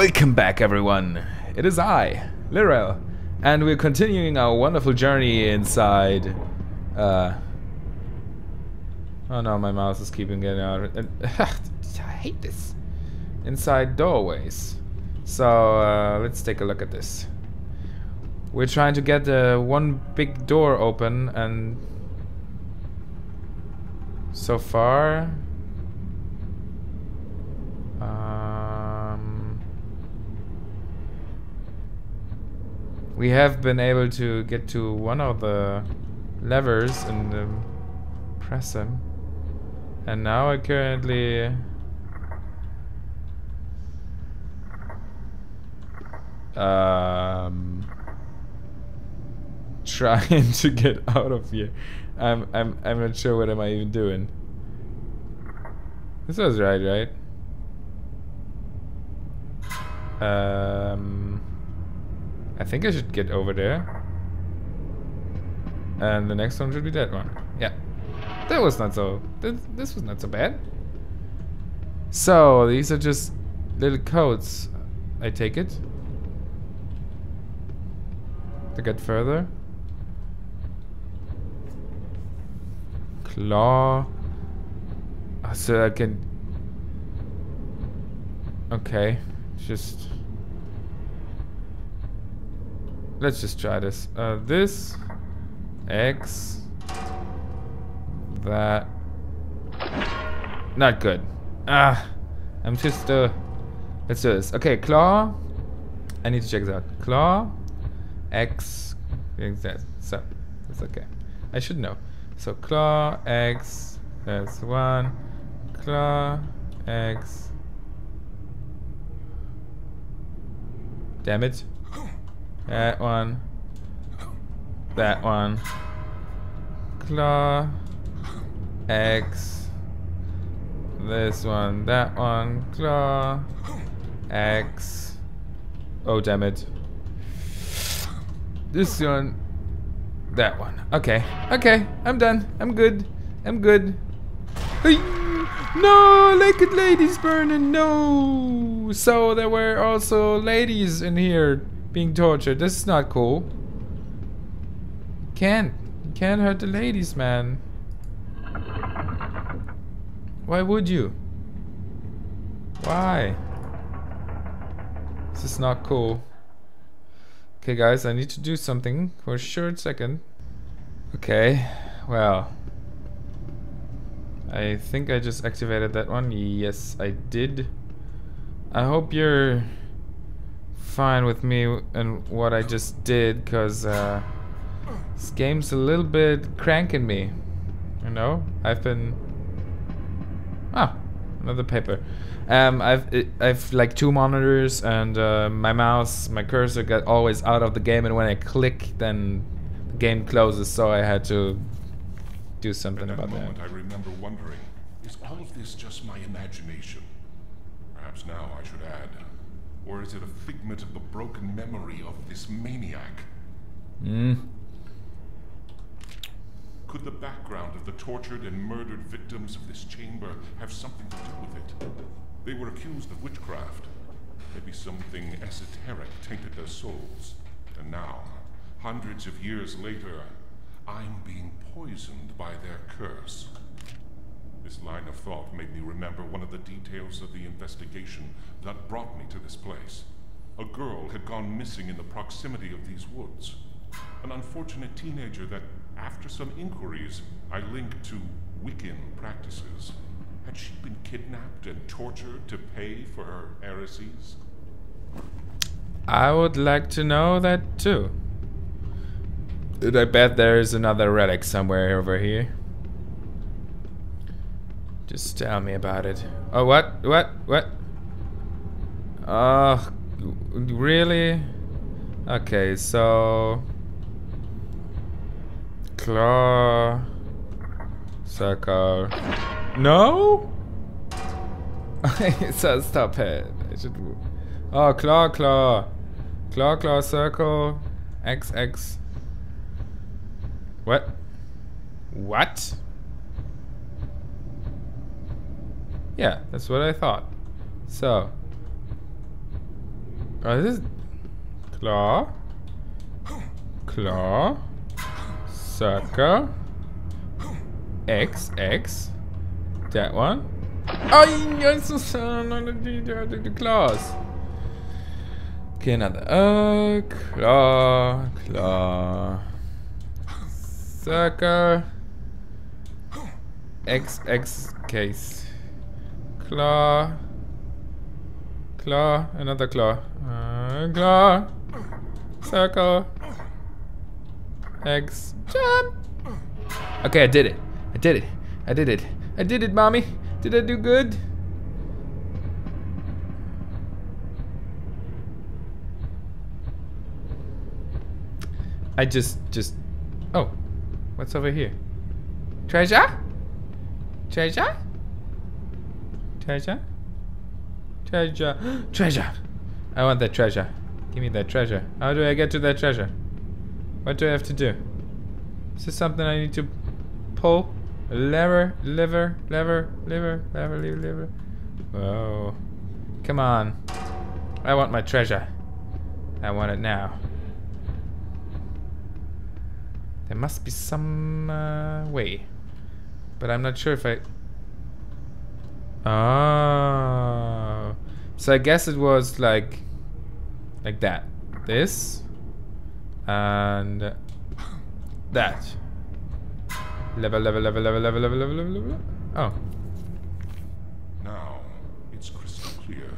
Welcome back, everyone. It is I, Lyrahel, and we're continuing our wonderful journey inside. Uh. Oh no, my mouse is keeping getting out. I hate this. Inside doorways. So uh, let's take a look at this. We're trying to get the one big door open, and so far. We have been able to get to one of the levers and um, press them. And now I currently um trying to get out of here. I'm I'm I'm not sure what am I even doing. This was right, right? Um I think I should get over there. And the next one should be that one. Yeah. That was not so this, was not so bad. So these are just little codes. I take it. To get further. Claw. Oh, so I can. Okay, just. Let's just try this. Uh, this. X. That. Not good. Ah. I'm just, uh. Let's do this. Okay, claw. I need to check this out. Claw. X. That. So. That's okay. I should know. So claw X, that's one. Claw X. Damn it. That one. That one. Claw X. This one. That one. Claw X. Oh, damn it. This one. That one. Okay. Okay. I'm done. I'm good. I'm good. Hey! No! Naked ladies burning! No! So there were also ladies in here being tortured. This is not cool. Can't. Can't hurt the ladies, man. Why would you? Why? This is not cool. Okay, guys, I need to do something for a short second. Okay, well. I think I just activated that one. Yes, I did. I hope you're fine with me and what I just did, because uh, this game's a little bit cranking me. You know? I've been... Ah, another paper. Um, I've it, I've like two monitors and uh, my mouse, my cursor got always out of the game, and when I click, then the game closes. So I had to do something At that about that. moment, I remember wondering, is all of this just my imagination? Perhaps now I should add. Or is it a figment of the broken memory of this maniac? Mm. Could the background of the tortured and murdered victims of this chamber have something to do with it? They were accused of witchcraft. Maybe something esoteric tainted their souls. And now, hundreds of years later, I'm being poisoned by their curse. This line of thought made me remember one of the details of the investigation that brought me to this place. A girl had gone missing in the proximity of these woods. An unfortunate teenager that, after some inquiries, I linked to Wiccan practices. Had she been kidnapped and tortured to pay for her heresies? I would like to know that too. I bet there's another relic somewhere over here. Just tell me about it. Oh, what? What? What? Oh, really? Okay, so... Claw... Circle... No? so stop it. I should... Oh, claw, claw. Claw, claw, circle. X, X. What? What? Yeah, that's what I thought. So. Oh, this is claw, claw, circle, X X. That one. Oh, yes, the claws. Okay, another. Uh, claw, claw, circle, X X case, claw. Claw, another claw. Uh, claw. Circle. X. Jump. Okay, I did it. I did it. I did it. I did it, mommy. Did I do good? I just, just, oh, what's over here? Treasure? Treasure? Treasure? Treasure. treasure. I want that treasure. Give me that treasure. How do I get to that treasure? What do I have to do? Is this something I need to pull? Lever, lever, lever, lever, lever, lever, lever. Whoa. Come on. I want my treasure. I want it now. There must be some uh, way. But I'm not sure if I... Oh. So I guess it was like like that. This and that. Level, level, level, level, level, level, level, level, level. Oh. Now, it's crystal clear.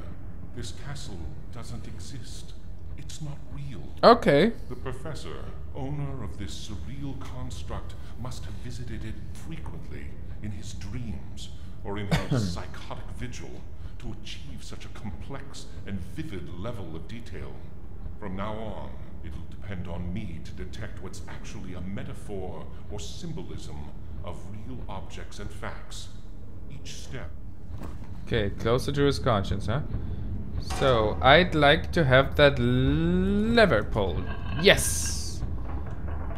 This castle doesn't exist. It's not real. Okay. The professor, owner of this surreal construct, must have visited it frequently in his dreams or in his psychotic vigil to achieve such a complex and vivid level of detail. From now on, it'll depend on me to detect what's actually a metaphor or symbolism of real objects and facts. Each step. Okay, closer to his conscience, huh? So, I'd like to have that lever pulled. Yes!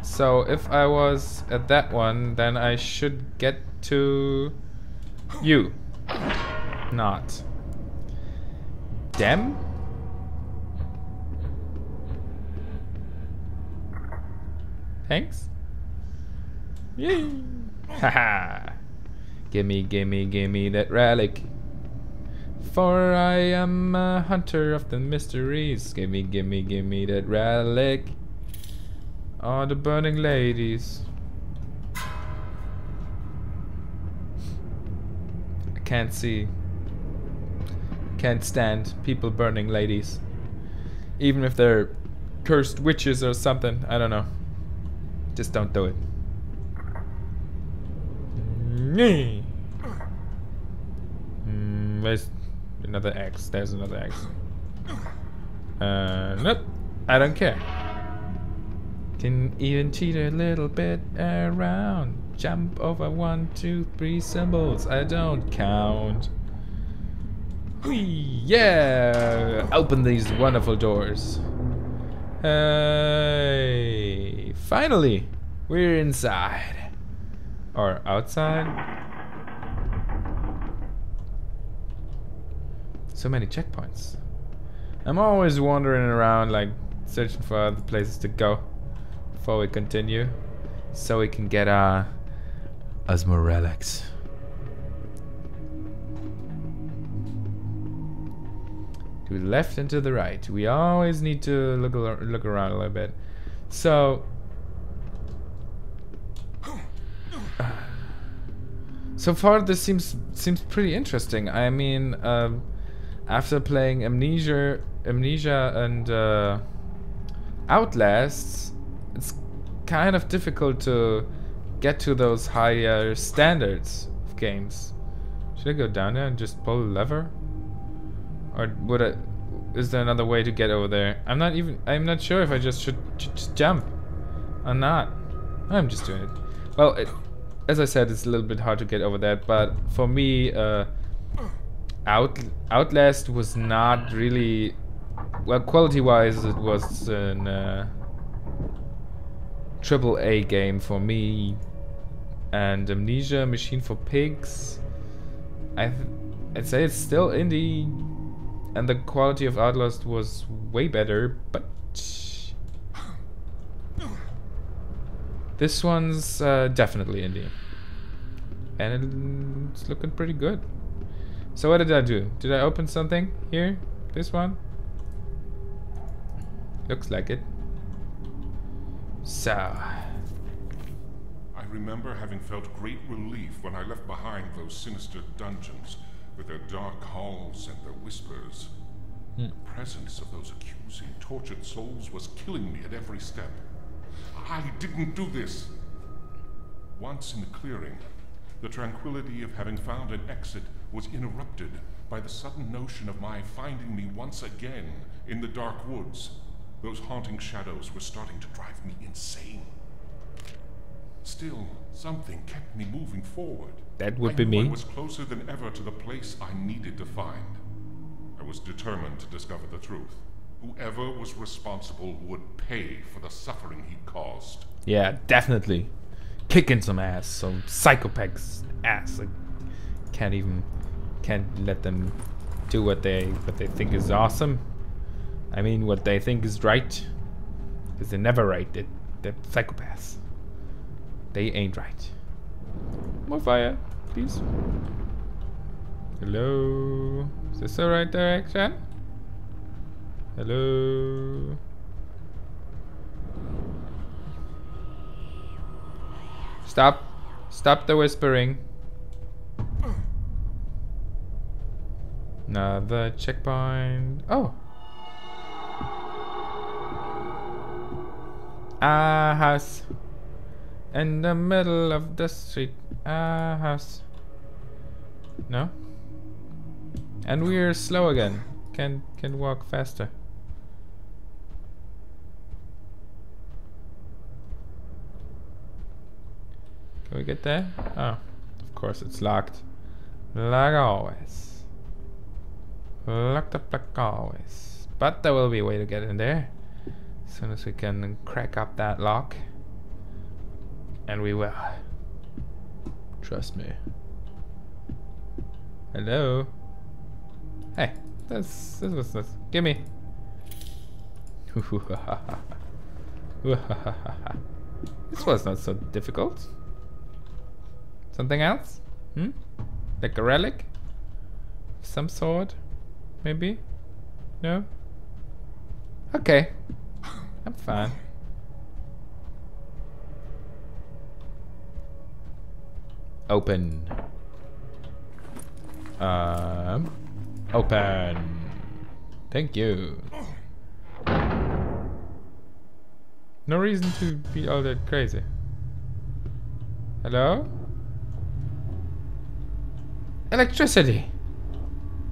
So, if I was at that one, then I should get to you. Not. Them? Thanks. Yay! Haha! gimme, gimme, gimme that relic. For I am a hunter of the mysteries. Gimme, gimme, gimme that relic. Oh, the burning ladies. Can't see. Can't stand people burning ladies. Even if they're cursed witches or something. I don't know. Just don't do it. Mm, there's another X. There's another X. Uh, nope. I don't care. Can even cheat a little bit around. Jump over one, two, three symbols. I don't count. Yeah! Open these wonderful doors. Hey! Finally! We're inside. Or outside. So many checkpoints. I'm always wandering around, like, searching for other places to go before we continue. So we can get our Osmo relics. To the left and to the right. We always need to look look around a little bit. So so far this seems seems pretty interesting. I mean, um, after playing Amnesia, Amnesia and uh, Outlasts, it's kind of difficult to get to those higher standards of games. Should I go down there and just pull a lever? Or would I? Is there another way to get over there? I'm not even. I'm not sure if I just should just jump or not. I'm just doing it. Well, it, as I said, it's a little bit hard to get over that. But for me, uh, Out Outlast was not really well quality-wise. It was an uh, triple A game for me. And Amnesia, Machine for Pigs. I I'd say it's still indie and the quality of Outlast was way better, but this one's uh, definitely indie, and it's looking pretty good. So what did I do? Did I open something here? This one? Looks like it. So. I remember having felt great relief when I left behind those sinister dungeons with their dark halls and their whispers. Hmm. The presence of those accusing, tortured souls was killing me at every step. I didn't do this. Once in the clearing, the tranquility of having found an exit was interrupted by the sudden notion of my finding me once again in the dark woods. Those haunting shadows were starting to drive me insane. Still, something kept me moving forward. That would I be me. I was closer than ever to the place I needed to find. I was determined to discover the truth. Whoever was responsible would pay for the suffering he caused. Yeah, definitely. Kicking some ass, some psychopaths ass. Like, can't even, can't let them do what they what they think is awesome. I mean, what they think is right, because they're never right. They, they're psychopaths. They ain't right. More fire, please. Hello. Is this the right direction? Hello. Stop. Stop the whispering. Another checkpoint. Oh. A house. In the middle of the street. A house. No? And we're slow again. Can can walk faster. Can we get there? Oh, of course it's locked. Like always. Locked up like always. But there will be a way to get in there. As soon as we can crack up that lock. And we will. Trust me. Hello? Hey, this, this was this. Gimme. this was not so difficult. Something else? Hmm? Like a relic? Some sort? Maybe? No? Okay. I'm fine. Open. Um. Open. Thank you. No reason to be all that crazy. Hello? Electricity.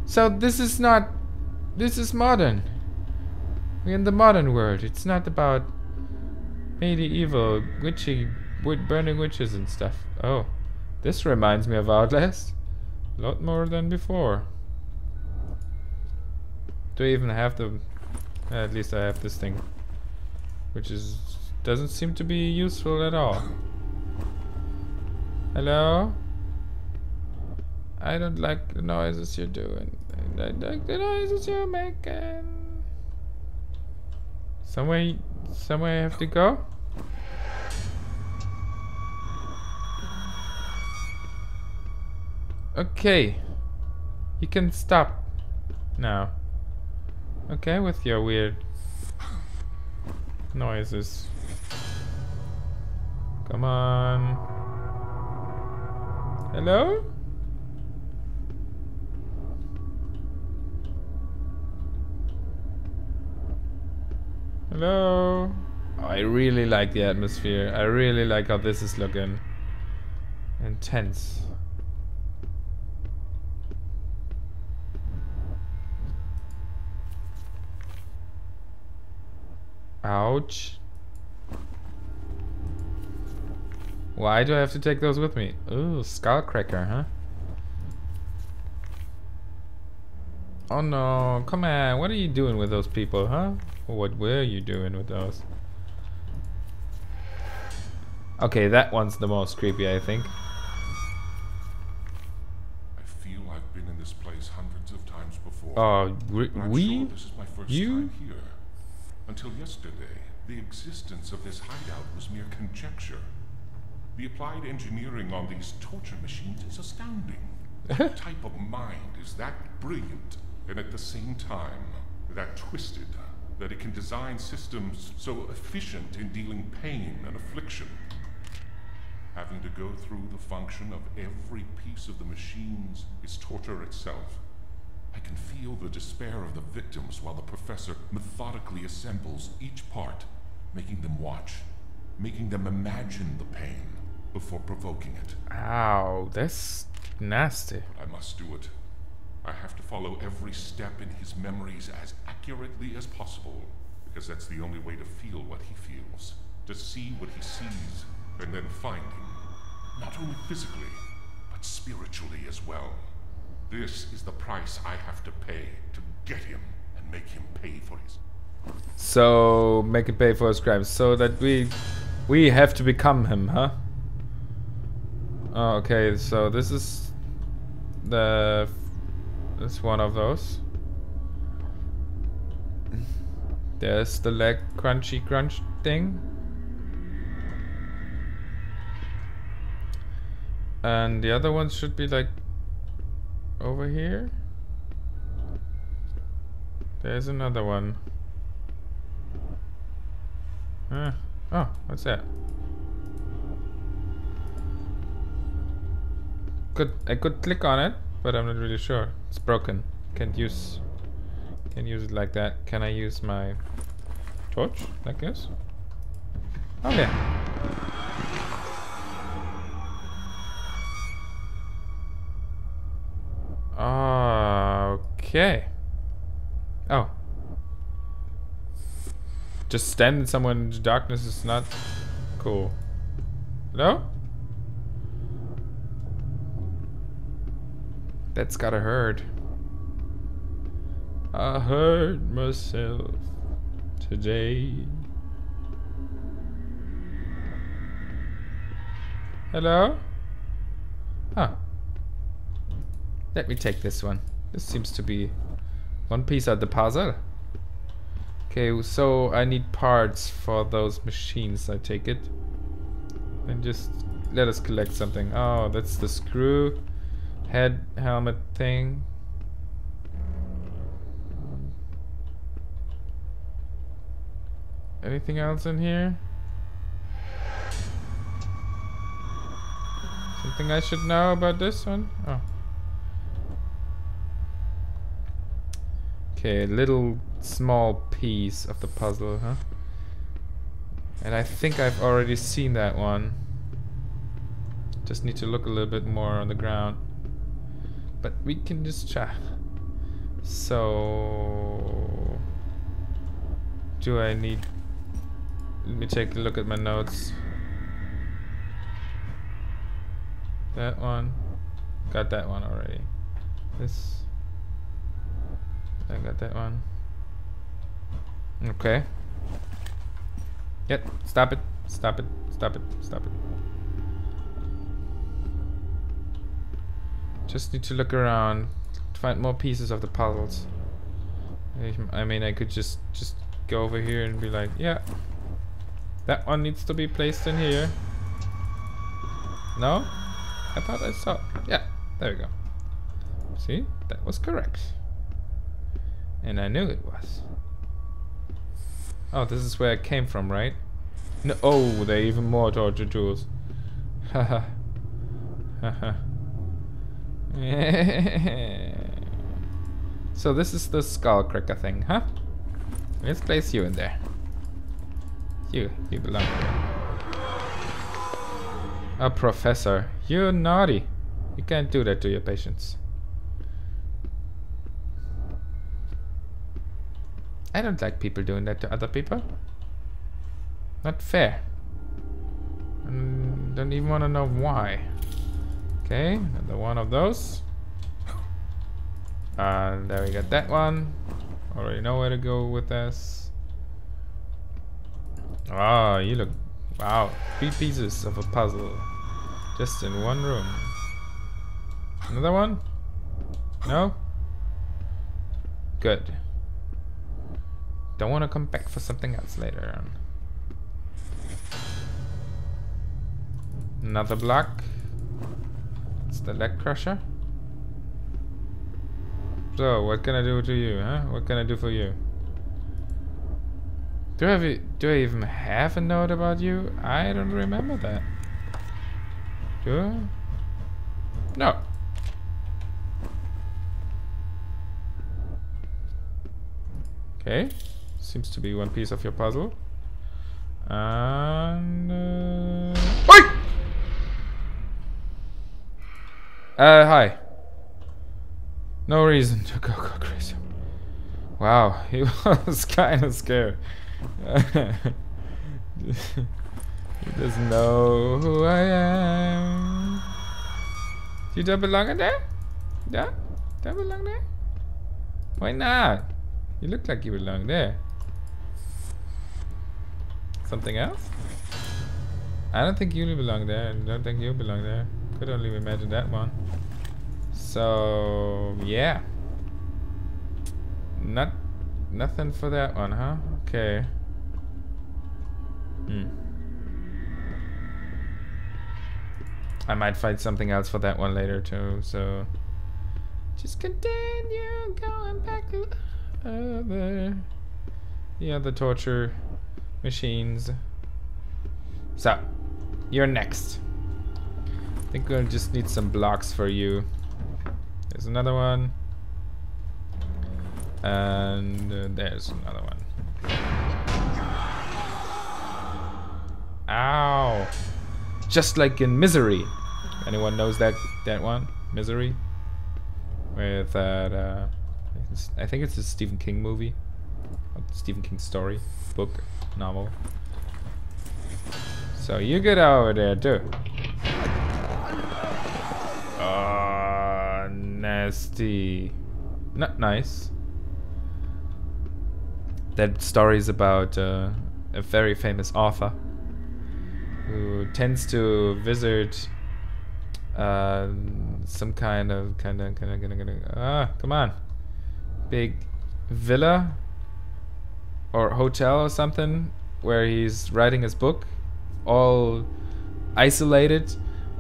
So this is not. This is modern. We're in the modern world. It's not about medieval witchy, wi- burning witches and stuff. Oh, this reminds me of Outlast. A lot more than before. Do I even have the? At least I have this thing, which is doesn't seem to be useful at all. Hello. I don't like the noises you're doing. I don't like the noises you're making. Somewhere, somewhere I have to go. Okay. You can stop now. Okay, with your weird noises. Come on. Hello? Hello? I really like the atmosphere. I really like how this is looking. Intense. Ouch. Why do I have to take those with me? Ooh, skullcracker, huh? Oh no, come on, what are you doing with those people, huh? What were you doing with those? Okay, that one's the most creepy, I think. I feel I've been in this place hundreds of times before. Oh, we? We? sure this is my first You? Until yesterday, the existence of this hideout was mere conjecture. The applied engineering on these torture machines is astounding. What type of mind is that brilliant and at the same time that twisted that it can design systems so efficient in dealing pain and affliction? Having to go through the function of every piece of the machines is torture itself. I can feel the despair of the victims while the professor methodically assembles each part, making them watch, making them imagine the pain before provoking it. Ow, that's nasty. But I must do it. I have to follow every step in his memories as accurately as possible, because that's the only way to feel what he feels, to see what he sees, and then find him. Not only physically, but spiritually as well. This is the price I have to pay to get him and make him pay for his. So make him pay for his crimes, so that we we have to become him, huh? Oh, okay, so this is the this one of those. There's the leg crunchy crunch thing. And the other one should be like over here. There's another one. Huh. Oh, what's that? Could I could click on it, but I'm not really sure. It's broken. Can't use can't use it like that. Can I use my torch like this? Okay. Oh, okay. Oh. Just standing somewhere in the darkness is not cool. Hello? That's gotta hurt. I hurt myself today. Hello? Oh. Let me take this one. This seems to be one piece of the puzzle. Okay, so I need parts for those machines, I take it. And just let us collect something. Oh, that's the screw head helmet thing. Um, anything else in here? Something I should know about this one? Oh. Okay, a little small piece of the puzzle, huh? And I think I've already seen that one. Just need to look a little bit more on the ground. But we can just check. So... Do I need... Let me take a look at my notes. That one. Got that one already. This... I got that one. Okay. Yep, stop it. Stop it. Stop it. Stop it. Just need to look around to find more pieces of the puzzles. I- mean, I could just just go over here and be like, yeah, that one needs to be placed in here. No? I thought I saw. Yeah, there we go. See, that was correct. And I knew it was. Oh, this is where I came from, right? No. Oh, there are even more torture tools. Haha. Haha. so this is the skull cracker thing, huh? Let's place you in there. You, you belong here. A professor. You're naughty. You can't do that to your patients. I don't like people doing that to other people. Not fair. And don't even want to know why. Okay, another one of those. And there we got that one. Already know where to go with this. Ah, you look... Wow, three pieces of a puzzle. Just in one room. Another one? No? Good. Don't want to come back for something else later on. Another block. It's the leg crusher. So, what can I do to you, huh? What can I do for you? Do I do I even have a note about you? I don't remember that. Do I? No. Okay. Seems to be one piece of your puzzle. And... Uh... Oi! Uh, hi. No reason to go, go crazy. Wow, he was kind of scared. he doesn't know who I am. You don't belong in there? Yeah? Don't belong there? Why not? You look like you belong there. Something else? I don't think you belong there. I don't think you belong there. Could only imagine that one. So, yeah. Not, nothing for that one, huh? Okay. Hmm. I might find something else for that one later too, so... Just continue going back to the other... The torture machines. So, you're next. I think we'll just need some blocks for you. There's another one. And uh, there's another one. Ow! Just like in Misery. Anyone knows that that one? Misery? With that, uh, I think it's a Stephen King movie. Stephen King story, book, novel. So you get over there too. Oh, nasty. Not nice. That story is about uh, a very famous author who tends to visit uh, some kind of kind of kind of kind of kind of ah come on big villa or hotel or something where he's writing his book all isolated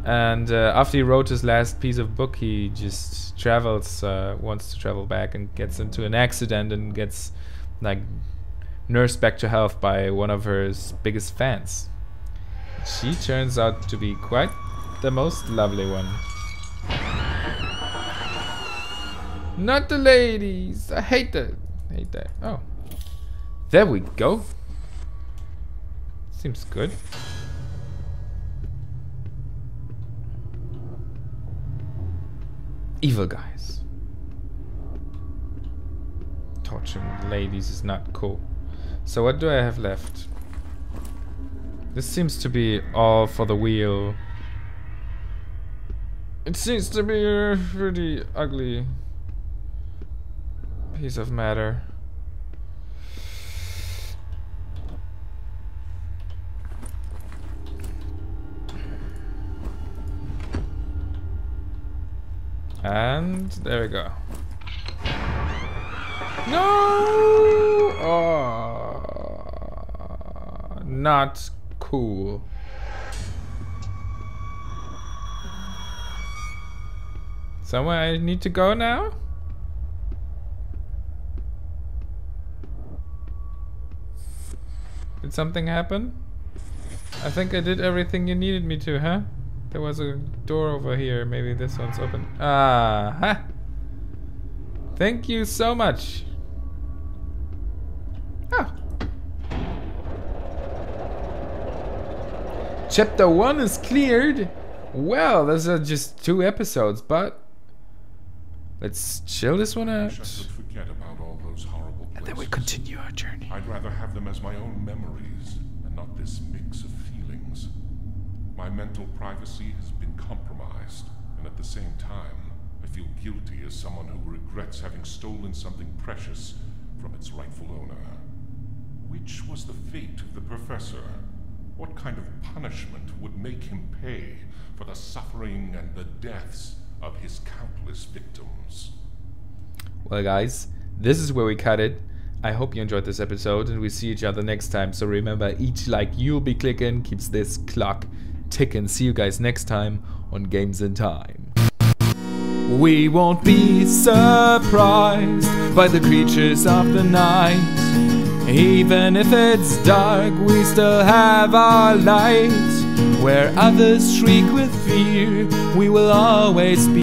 and uh, after he wrote his last piece of book he just travels uh, wants to travel back and gets into an accident and gets like nursed back to health by one of her biggest fans she turns out to be quite the most lovely one. Not the ladies. I hate that. Hate that. Oh. There we go. Seems good. Evil guys. Torturing ladies is not cool. So what do I have left? This seems to be all for the wheel. It seems to be a pretty ugly piece of matter. And there we go. No! Oh, not cool. Somewhere I need to go now? Did something happen? I think I did everything you needed me to, huh? There was a door over here. Maybe this one's open. Ah, huh. Thank you so much. Chapter 1 is cleared. Well, those are just two episodes, but let's chill this one out. forget about all those horrible And then we continue our journey. I'd rather have them as my own memories and not this mix of feelings. My mental privacy has been compromised, and at the same time, I feel guilty as someone who regrets having stolen something precious from its rightful owner. Which was the fate of the professor? What kind of punishment would make him pay for the suffering and the deaths of his countless victims? Well, guys, this is where we cut it. I hope you enjoyed this episode and we see each other next time. So remember, each like you'll be clicking keeps this clock ticking. See you guys next time on Games in Time. We won't be surprised by the creatures of the night. Even if it's dark, we still have our light. Where others shriek with fear, we will always be.